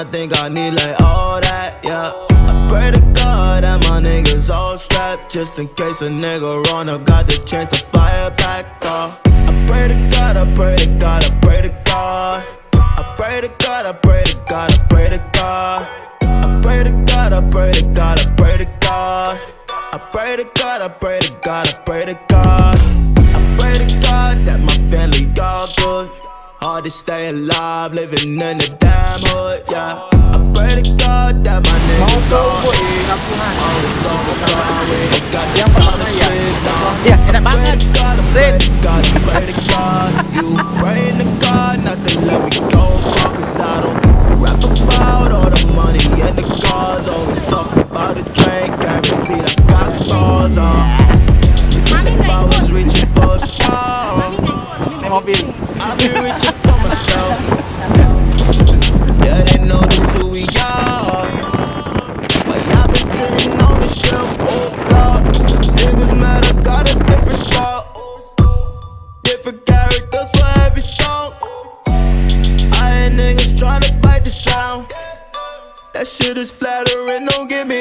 I think I need like all that, yeah. I pray to God that my niggas all strapped just in case a nigga run up, got the chance to fire back off. I pray to God, I pray to God, I pray to God. I pray to God, I pray to God, I pray to God. I pray to God, I pray to God, I pray to God. I pray to God, I pray to God, I pray to God. Hard to stay alive, living in the damn hood, yeah. I pray to God that my niggas all eat. Always on the grind, we ain't got the time to sleep, nah. Ya, enak banget. Pray to God, I pray to God, I pray to God. You praying to God not to let me go far, cause I don't rap about all the money and the cars. Always talk about the drink, guaranteed I got balls uh. on. If I was reaching for a I've been reaching for myself. Yeah, they know this who we are. But been sitting on the shelf, oh. Niggas mad, I got a different spot. Different characters for every song. I ain't niggas to bite the sound. That shit is flattering, don't get me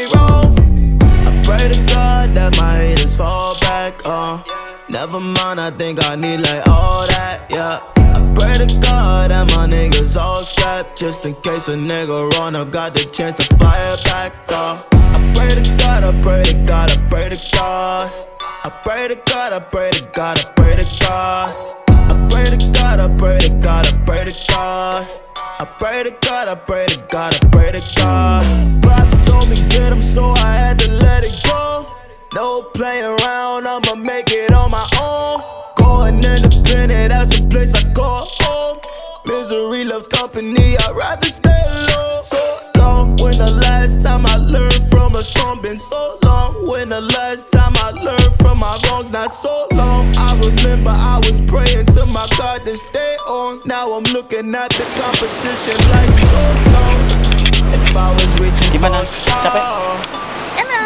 Never mind, I think I need like all that, yeah. I pray to God that my niggas all strapped just in case a nigga run up, got the chance to fire back, uh. I pray to God, I pray to God, I pray to God. I pray to God, I pray to God, I pray to God. I pray to God, I pray to God, I pray to God. I pray to God, I pray to God, I pray to God. Pops told me get him, so I had to let it go. No playing around, I'ma make it on my own. Going independent, that's a place I call home. Misery loves company, I'd rather stay alone. So long, when the last time I learned from a song been so long. When the last time I learned from my wrongs, not so long. I remember I was praying to my God to stay on. Now I'm looking at the competition like so long. If I was reaching for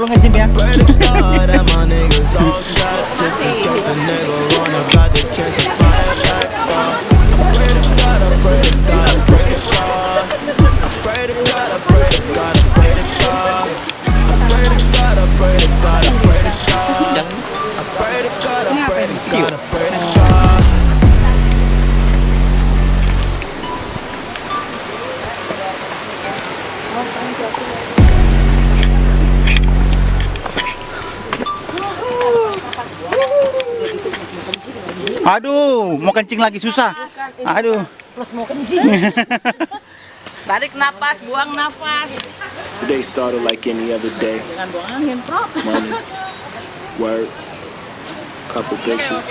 搞弄个金边。Kencing lagi susah. Aduh. Plus mau kencing. Tarik napas, buang nafas. The day started like any other day. Jangan buang angin, Bro. Money, work, couple pictures.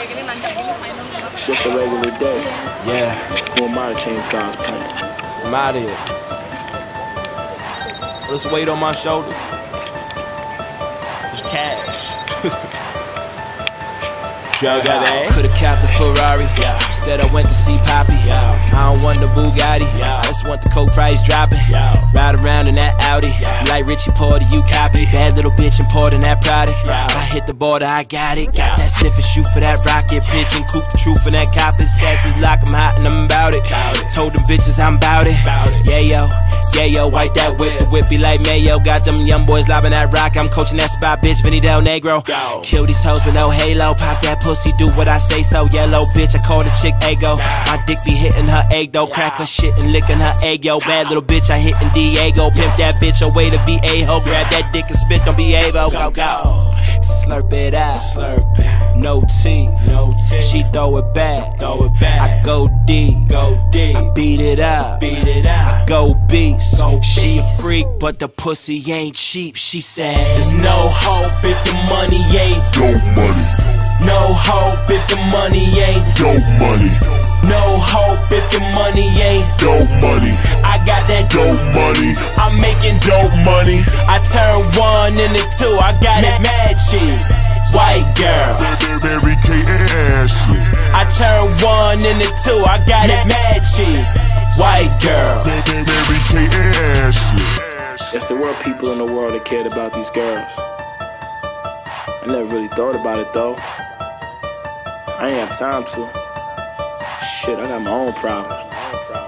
It's just a regular day. Yeah, Who am I to change God's plan? I'm out of here. This weight on my shoulders. Could've capped a Ferrari. Yeah. Instead, I went to see Poppy. Yeah. I don't want the Bugatti. Yeah. I just want the coke price dropping. Yeah. Ride around in that Audi. Yeah. Like Richie Porter, you copy. Bad little bitch importing that product. Yeah. I hit the border, I got it. Got that sniff and shoot for that rocket. And coop the truth in that cop it. Stats is lock, I'm hot and I'm about it. Told them bitches I'm about it. Yeah, yo. Yeah, yo, wipe that whip. The whip be like Mayo. Got them young boys lobbing that rock. I'm coaching that spot, bitch. Vinny Del Negro. Kill these hoes with no halo. Pop that pussy, do what I say so. Yellow bitch, I call the chick Ego. My dick be hitting her egg though. Crack her shit and licking her egg, yo. Bad little bitch, I hitting Diego. Pimp that bitch away to be a ho. Grab that dick and spit, don't be able. Go, go. Slurp it out. Slurp it. No teeth. No teeth. She throw it back. Throw it back. I go deep. Go deep. I beat it up. Beat it up. Go beast. Go she a freak, but the pussy ain't cheap. She said, There's no hope if the money ain't Dope money, no hope if the money ain't dope money, no hope if your money ain't dope money. I got that dope money. I'm making dope money. I turn one into two. I got it mad. White girl. Mary Kate Ashley. I turn one into two. I got it mad. White girl. Mary Kate Ashley. Yes, there were people in the world that cared about these girls. I never really thought about it though. I ain't have time to. Shit, I got my own problems.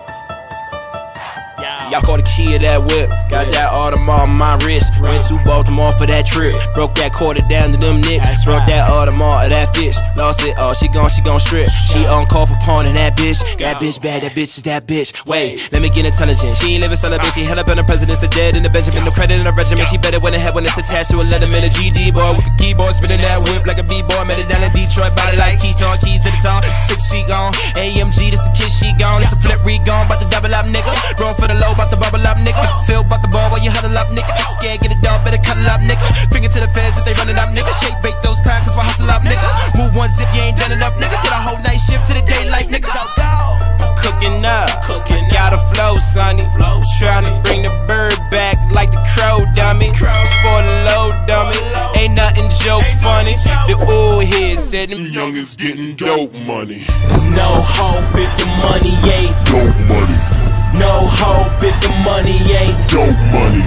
Y'all caught the key of that whip. Got that Audemars on my wrist. Went to Baltimore for that trip. Broke that quarter down to them nicks. Brought that Audemars of that fish. Lost it all. She gon' she gon' strip. She on call for pawn and that bitch. That bitch bad. That bitch is that bitch. Wait, let me get intelligent. She ain't living celibate. She held up in the president's dead in the Benjamin. No credit in the regiment. She better when head when it's attached to a letter. Man, a GD boy with a keyboard spinning that whip like a B-boy. Met it down in Detroit. Body like Keaton. Keys to the top. Six she gone. AMG, this a kiss she gone. It's a flip re gone. About to double up, nigga. Roll for the low. About to bubble up, nigga. Feel about the ball while you huddle up, nigga. Scared, get it done. Better cuddle up, nigga. Bring it to the feds if they running up, nigga. Shake, bake those clowns cause we hustle up, nigga. Move one zip, you ain't done enough, nigga. Get a whole night shift to the daylight, nigga. Cooking up, cooking got a flow, sonny. Trying to bring the bird back like the crow, dummy. It's for the low, dummy. Ain't nothing joke funny. The old head said them Youngins getting dope money. There's no hope if the money ain't. Dope money. No hope if the money ain't. Dope money.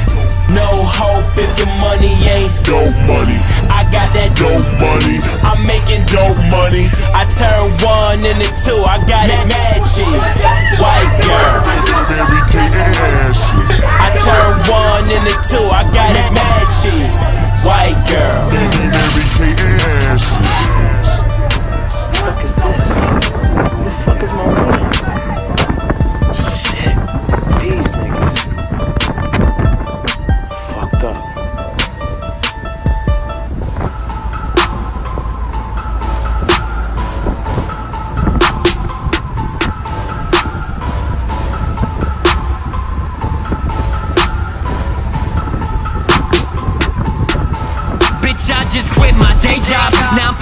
No hope if the money ain't. Dope money. I got that Dope money. I'm making dope money. I turn one into two. I got it mad cheap. White girl. Mary Kate and Ashley. I turn one into two. I got it mad cheap. White girl. Mary Kate and Ashley. The fuck is this? Who the fuck is my man? These niggas. Fucked up. Bitch, I just quit my day job. Now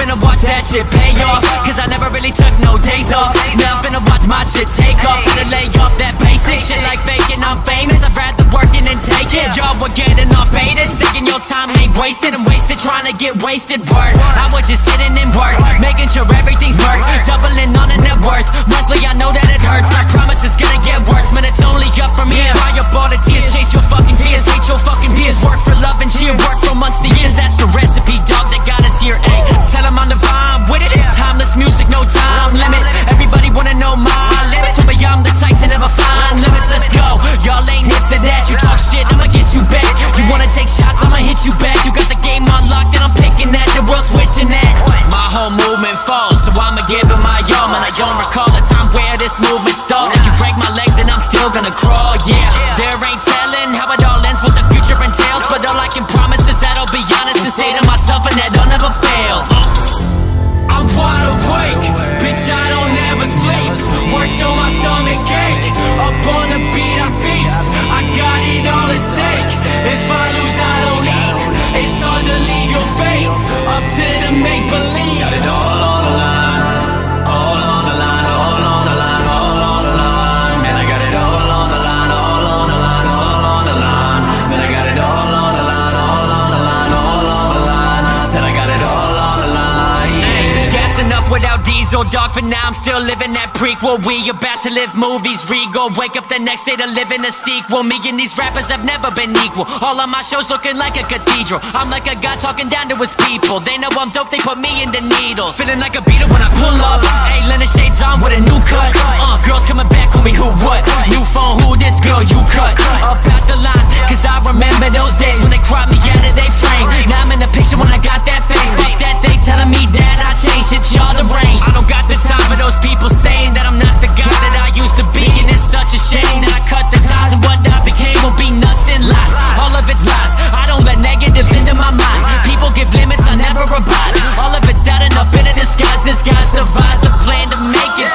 that shit pay off. Cause I never really took no days off. Now I'm finna watch my shit take off. Finna lay off that basic shit like faking I'm famous. I'd rather work it and take it. Y'all were getting off faded. Second your time ain't wasted. I'm wasted trying to get wasted. Word. I was just sitting in work. Making sure everything's worked. Doubling on the net worth. Monthly, I know that it hurts. I promise it's gonna get worse. Man, it's only up from here. Dry up all the tears. Chase your fucking fears. Hate your fucking peers. Work for love and cheer. Work for months to years. That's the recipe, dog, that got us here. Ayy, tell 'em I'm divine with it. It's timeless music, no time limits. Everybody wanna know my limits. Told me I'm the type to never find I'm Gassing up without diesel, dog. For now, I'm still living that prequel. We about to live movies, regal. Wake up the next day to live in a sequel. Me and these rappers have never been equal. All of my shows looking like a cathedral. I'm like a god talking down to his people. They know I'm dope, they put me in the needles. Feeling like a beater when I pull up. Hey, Leonard Shades on with a new cut. Uh, girls coming back on me, who what? New phone, who this girl you cut? Up out the line, cause I remember those days when they cropped me out of they frame. Now I'm in the picture when I got that fame. Fuck that, they telling me that I changed. It's y'all the range. Don't got the time for those people saying that I'm not the guy that I used to be. And it's such a shame that I cut the ties and what I became will be nothing less. All of it's lies. I don't let negatives into my mind. People give limits, I never abide. All of it's doubting up in a disguise. This guy's devised a plan to make it.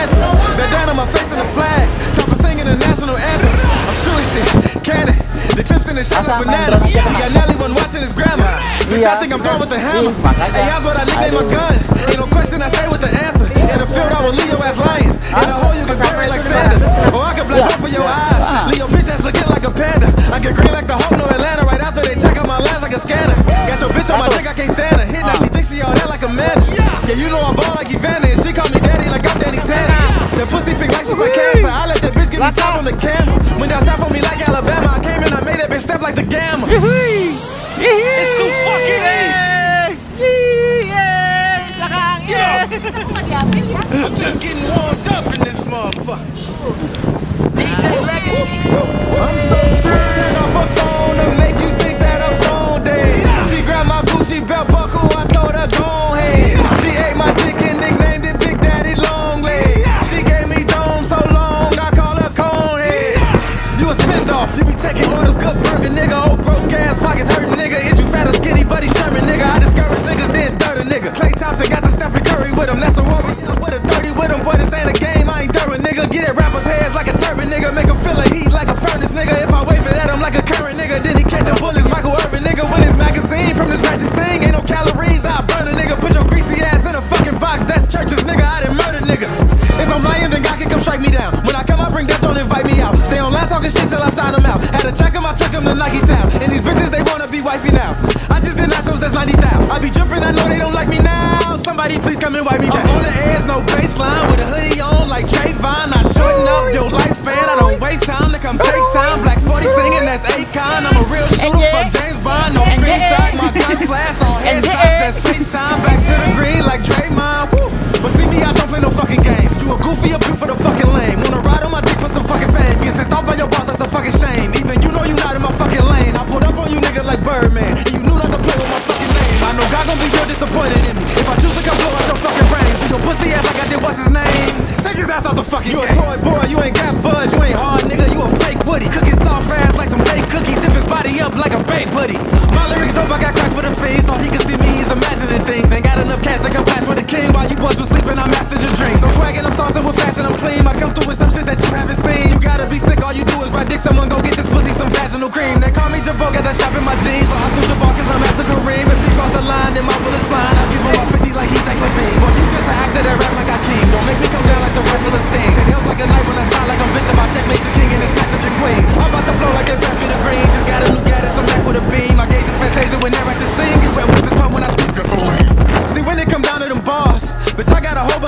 national. Bandana my face in the flag. Chopper singing the national anthem. I'm shooting shit, cannon. The clips in the shot like bananas. Got Nelly one watching his grandma. Bitch, I think I'm gone with the hammer. Hey, y'all's what I nickname my gun. Ain't no question, I stay with the answer. In the field, I will leave your ass lying. In the hole, you can bury like Sanders. Or I can black up for your eyes. Leo bitch ass looking like a panda. I get green like the Hulk, no Atlanta.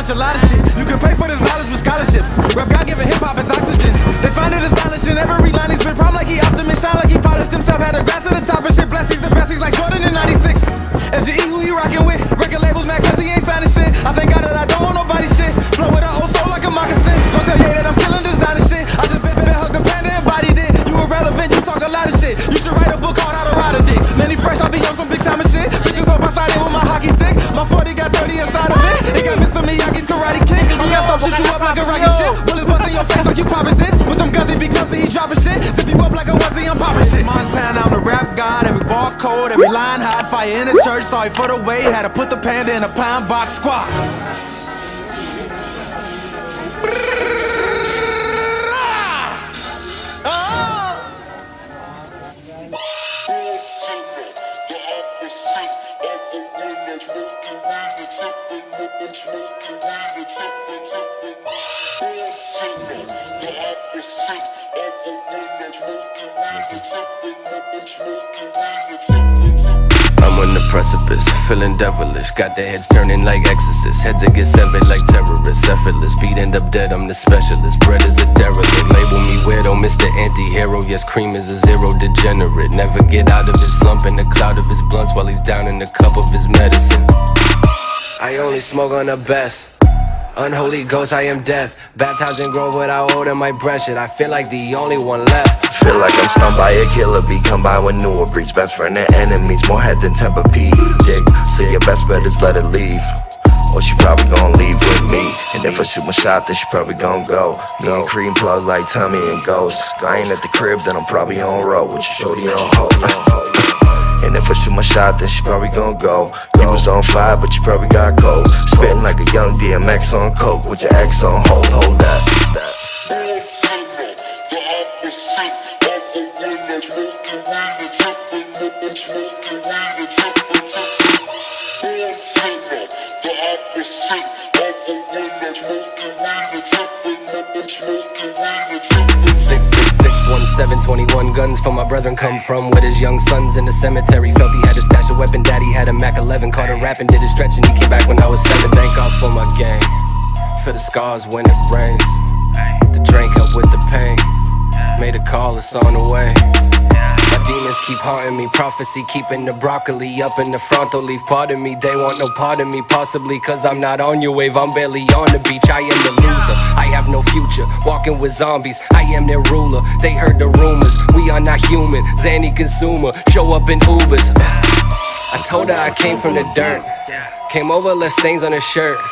bunch of lot of shit. You can pay for this knowledge with scholarships. Rap God given cold, every line hot fire in the church. Sorry for the wait, had to put the panda in a pound box squat. devilish. Got their heads turning like exorcists. Heads that get severed like terrorists. Effortless. Beat end up dead, I'm the specialist. Bread is a derelict. Label me weirdo, Mr. Anti Hero. Yes, cream is a zero degenerate. Never get out of his slump in the cloud of his blunts while he's down in the cup of his medicine. I only smoke on the best. Unholy ghost, I am death. Baptized and grow what I hold in my breast. And I feel like the only one left. Feel like I'm stung by a killer bee. Come by with newer breeds. Best friend and enemies. More head than temper P. Dick. So your best bet is let it leave. Or she probably gon' leave with me. And if I shoot my shot, then she probably gon' go. Me and Cream plug like Tommy and Ghost. If I ain't at the crib, then I'm probably on road with your shorty on hold. And if I shoot my shot, then she probably gon' go. You was on fire, but you probably got cold. Spitting like a young DMX on coke with your ex on hold. Hold that. Six six six one seven twenty one guns for my brethren come from with his young sons in the cemetery. Felt he had a stash of weapon. Daddy had a Mac 11. Caught him rapping, did his stretch, and he came back when I was seven. Thank God for my game. For the scars when it rains. The drink help with the pain. Made a call, it's on the way. My demons keep haunting me. Prophecy keeping the broccoli up in the frontal leaf. of me, they want no part of me. Possibly cause I'm not on your wave. I'm barely on the beach. I am the loser. I have no future. Walking with zombies. I am their ruler. They heard the rumors. We are not human. Zanny consumer. Show up in Ubers. I told her I came from the dirt. Came over, left stains on her shirt.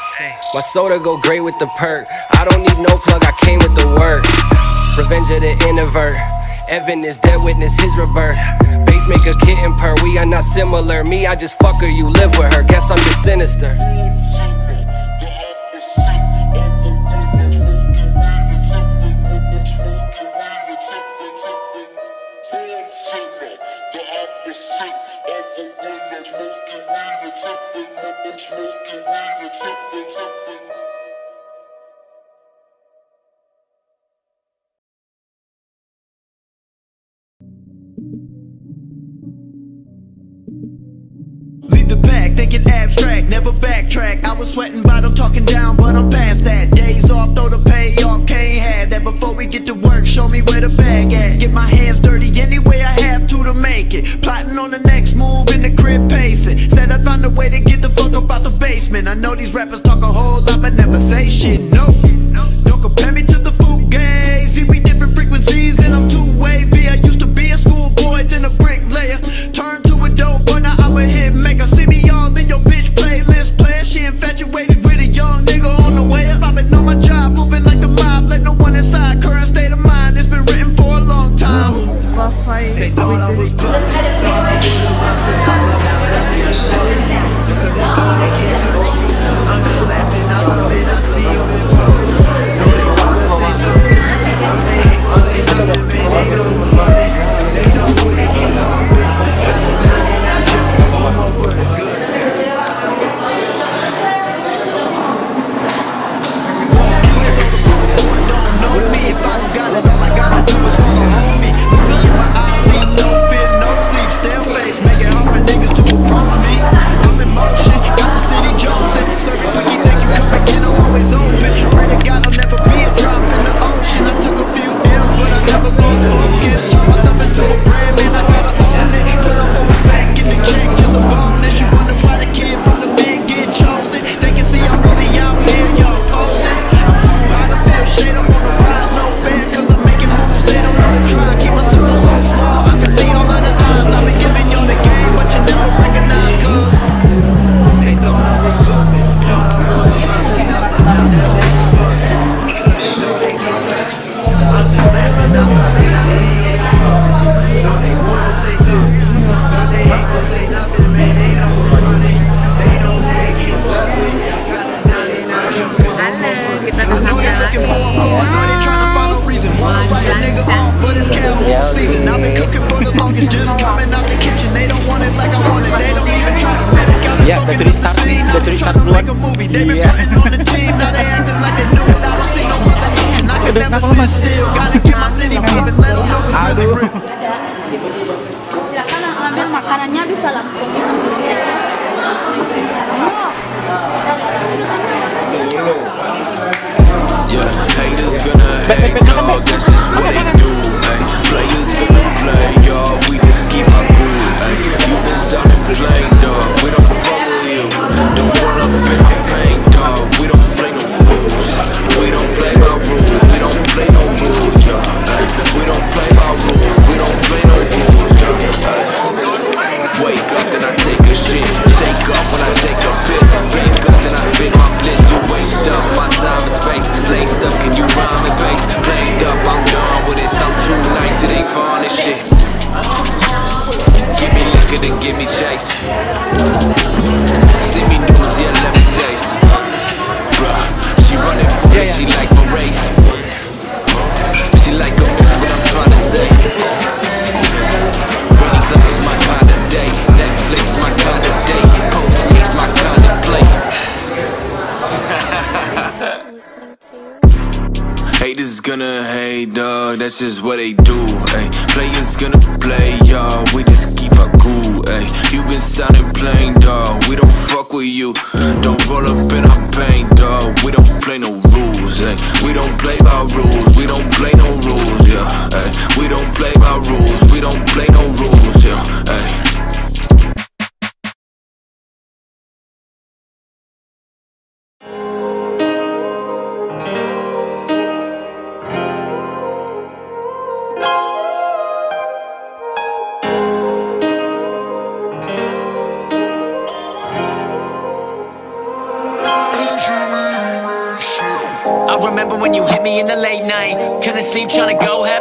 My soda go great with the perk. I don't need no plug, I came with the work. Revenge of the introvert. Evan is dead witness his rebirth. Base make a kitten purr. We are not similar. Me, I just fuck her, you live with her. Guess I'm just sinister. Pack, thinking abstract, never backtrack. I was sweating, but I'm talking down, but I'm past that. Days off, throw the payoff, can't have that. Before we get to work, show me where the bag at. Get my hands dirty any way I have to to make it. Plotting on the next move in the crib, pacing. Said I found a way to get the fuck up out the basement. I know these rappers talk a whole lot, but never say shit. No, don't compare me to Mas? still. Gotta get my city poppin'. Let them know it's really Aduh. Silakan ambil makanannya bisa langsung. Yeah, haters gonna hate, dog. That's just what they do. Ay, players gonna play, y'all. We just keep our cool. Ay, you been sounding plain, dog. That's what they do.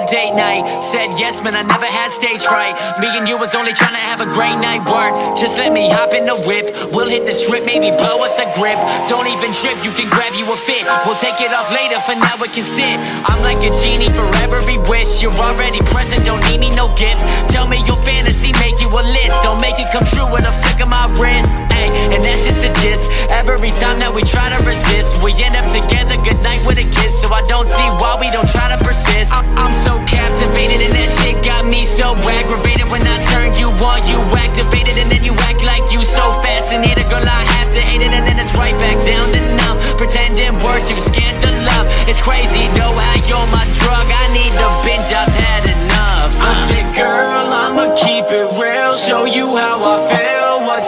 Date night. Said yes, man, I never had stage fright. Me and you was only trying to have a great night. Word, just let me hop in the whip. We'll hit the strip, maybe blow us a grip. Don't even trip, you can grab you a fit. We'll take it off later, for now it can sit. I'm like a genie for every wish. You're already present, don't need me no gift. Tell me your fantasy, make you a list. Don't make it come true with a flick of my wrist. Ay, and that's just the gist. Every time that we try to resist, we end up together. Good night with a kiss. So I don't see why we don't try to persist. I- I'm so captivated, and that shit got me so aggravated. When I turn you on, you activated, and then you act like you so fascinated. Girl, I have to hate it, and then it's right back down to numb. Pretending we're too scared to love. It's crazy, though, how you're my drug. I need the binge, I've had enough. I said, girl, I'ma keep it real, show you how I feel.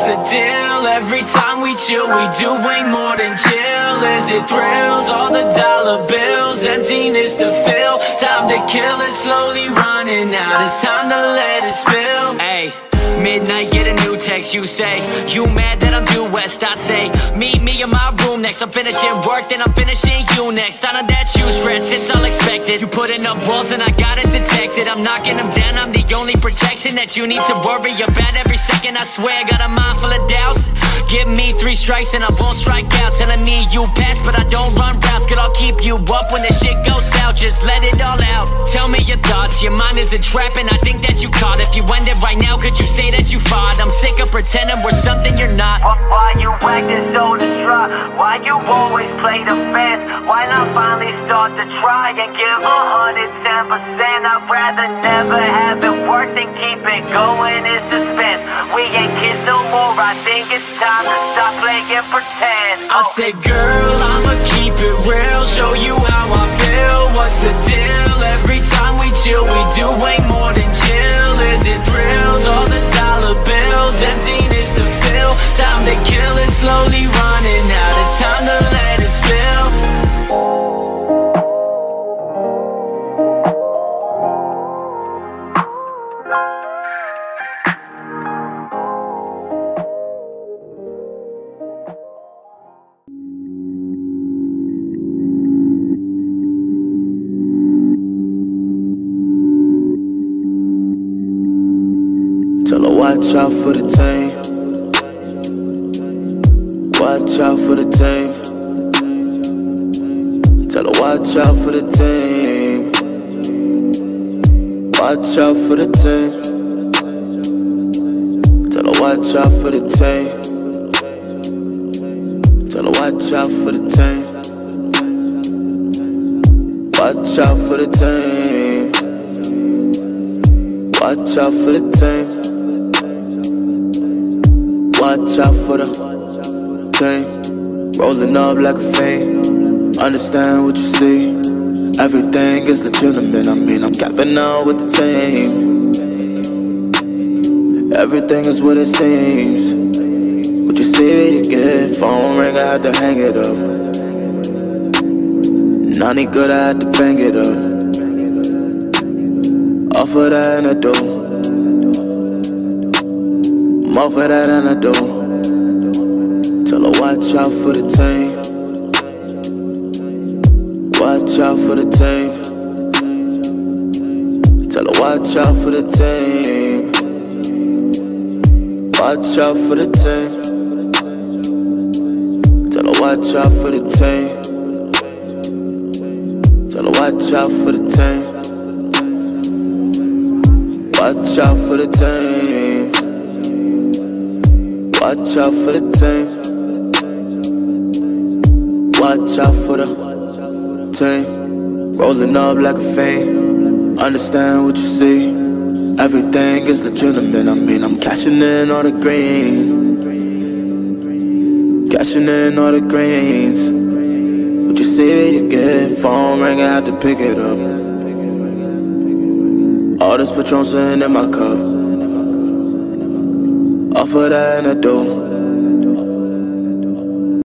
The deal? Every time we chill, we do way more than chill. Is it thrills? All the dollar bills, emptiness to fill. Time to kill it, slowly running out. It's time to let it spill. Hey. Midnight, get a new text, you say. You mad that I'm due west, I say. Meet me in my room next, I'm finishing work Then I'm finishing you next, I know that you stressed It's all expected, you putting up walls and I got it detected. I'm knocking them down, I'm the only protection That you need to worry about. Every second I swear, got a mind full of doubts Give me three strikes and I won't strike out Telling me you pass, but I don't run routes Cause I'll keep you up when the shit goes south Just let it all out Tell me your thoughts, your mind is a trap And I think that you caught If you end it right now, could you say that you fought? I'm sick of pretending we're something you're not Why you acting so distraught? Why you always play the fence? Why not finally start to try and give a hundred ten percent? I'd rather never have it work than keep it going in suspense. We ain't kids no more. I think it's time to stop playing pretend. I said, girl, I'ma keep it real Show you how I feel, what's the deal? Every time we chill, we do way more than chill Is it thrills, all the dollar bills Emptiness Watch out for the team. Watch out for the team. Watch out for the team. Rolling up like a fiend. Understand what you see. Everything is legitimate. I mean, I'm capping out with the team. Everything is what it seems. What you see, you get. Phone ring, I had to hang it up. None good, I had to bang it up. Off of that and I do. More for that and I do. Tell her watch out for the team. Watch out for the team. Tell her watch out for the team. Watch out for the team. Tell her watch out for the team. Watch out for the team. Watch out for the team. Watch out for the team. Watch out for the team. Rolling up like a fiend. Understand what you see. Everything is legitimate. I mean, I'm cashing in all the green. Cashing in all the greens. See, you again. phone ring, I had to pick it up. All this Patron sitting in my cup. Off of that antidote.